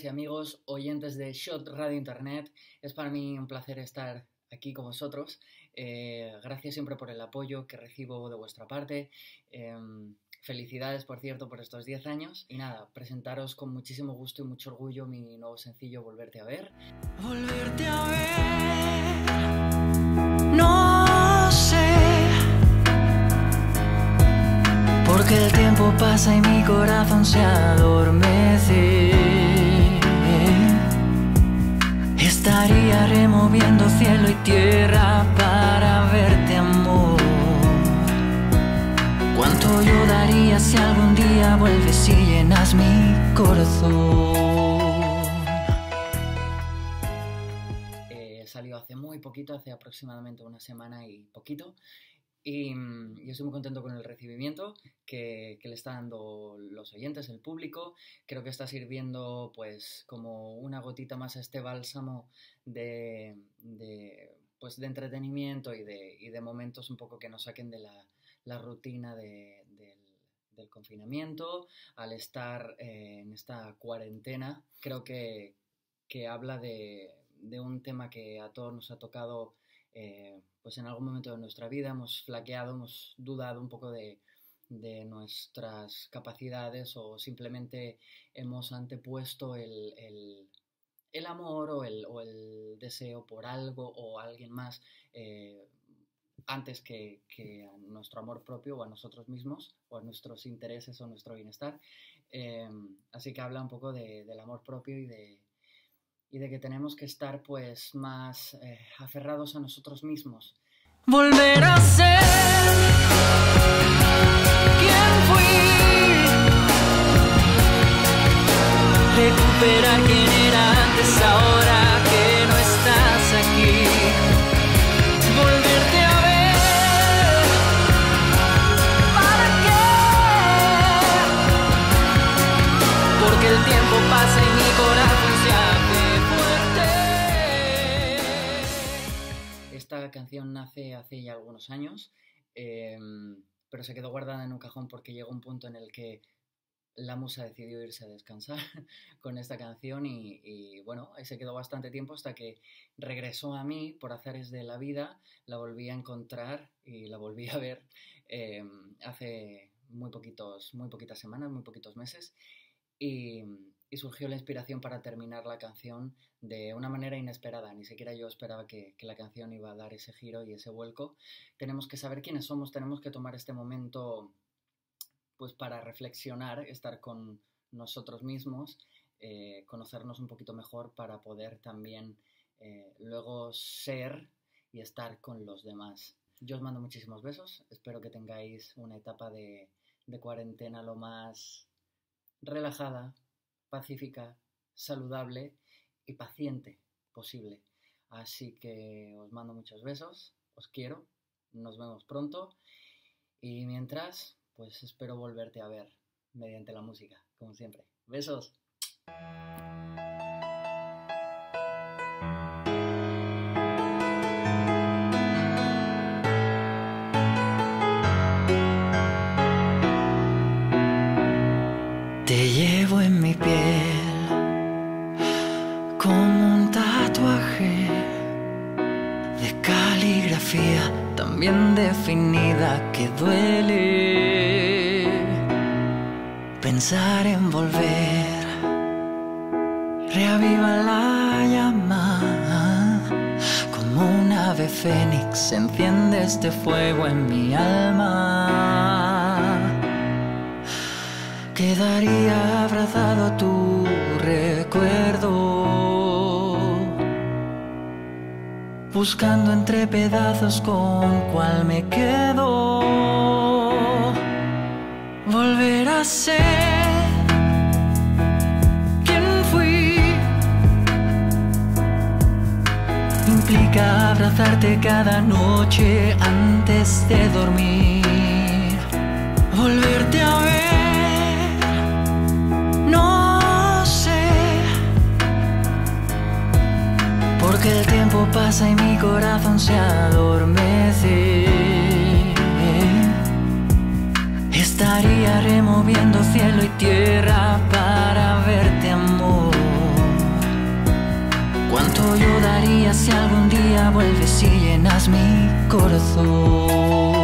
y amigos, oyentes de Shot Radio Internet? Es para mí un placer estar aquí con vosotros. Eh, gracias siempre por el apoyo que recibo de vuestra parte. Em, felicidades, por cierto, por estos 10 años. Y nada, presentaros con muchísimo gusto y mucho orgullo mi nuevo sencillo Volverte a ver. Volverte a ver. No sé. Porque el tiempo pasa y mi corazón se adormece. Estaría removiendo cielo y tierra para verte, amor. ¿Cuánto yo daría si algún día vuelves y llenas mi corazón? Eh, salió hace muy poquito, hace aproximadamente una semana y poquito. Y, mm, y estoy muy contento con el recibimiento que, que le están dando los oyentes, el público. Creo que está sirviendo pues como una gotita más a este bálsamo de, de, pues, de entretenimiento y de, y de momentos un poco que nos saquen de la, la rutina de- del, confinamiento, al estar eh, en esta cuarentena. Creo que, que habla de un tema que a todos nos ha tocado eh, pues en algún momento de nuestra vida hemos flaqueado, hemos dudado un poco de, de nuestras capacidades o simplemente hemos antepuesto el, el- el amor o el, o el deseo por algo o alguien más eh, antes que, que a nuestro amor propio o a nosotros mismos o a nuestros intereses o nuestro bienestar. Eh, así que habla un poco de- del amor propio y de, y de que tenemos que estar pues más eh, aferrados a nosotros mismos. Volver a ser quien fui. Recuperar quien era canción nace hace ya algunos años, eh, pero se quedó guardada en un cajón porque llegó un punto en el que la musa decidió irse a descansar con esta canción y, y, bueno, ahí se quedó bastante tiempo hasta que regresó a mí por azares de la vida, la volví a encontrar y la volví a ver eh, hace muy, poquitos, muy poquitas semanas, muy poquitos meses y, y surgió la inspiración para terminar la canción de una manera inesperada. Ni siquiera yo esperaba que, la canción iba a dar ese giro y ese vuelco. Tenemos que saber quiénes somos, tenemos que tomar este momento pues para reflexionar, estar con nosotros mismos, eh, conocernos un poquito mejor para poder también eh, luego ser y estar con los demás. Yo os mando muchísimos besos, espero que tengáis una etapa de cuarentena lo más relajada, pacífica, saludable y paciente posible. Así que os mando muchos besos, os quiero, nos vemos pronto y mientras, pues espero volverte a ver mediante la música, como siempre. Besos. Como un tatuaje de caligrafía también definida que duele pensar en volver. Reaviva la llama como un ave fénix, enciende este fuego en mi alma. Quedaría abrazado tu recuerdo, buscando entre pedazos con cuál me quedo. Volver a ser quien fui implica abrazarte cada noche antes de dormir. y mi corazón se adormece. Estaría removiendo cielo y tierra para verte, amor. Cuánto yo daría si algún día vuelves y llenas mi corazón.